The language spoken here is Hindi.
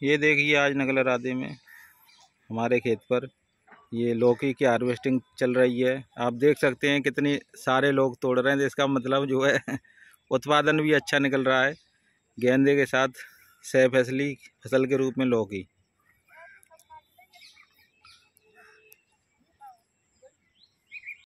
ये देखिए आज नगल राधे में, हमारे खेत पर, ये लौकी की हार्वेस्टिंग चल रही है। आप देख सकते हैं कितने सारे लोग तोड़ रहे हैं तो इसका मतलब जो है, उत्पादन भी अच्छा निकल रहा है, गेंदे के साथ सह फसली फ़सल के रूप में लौकी।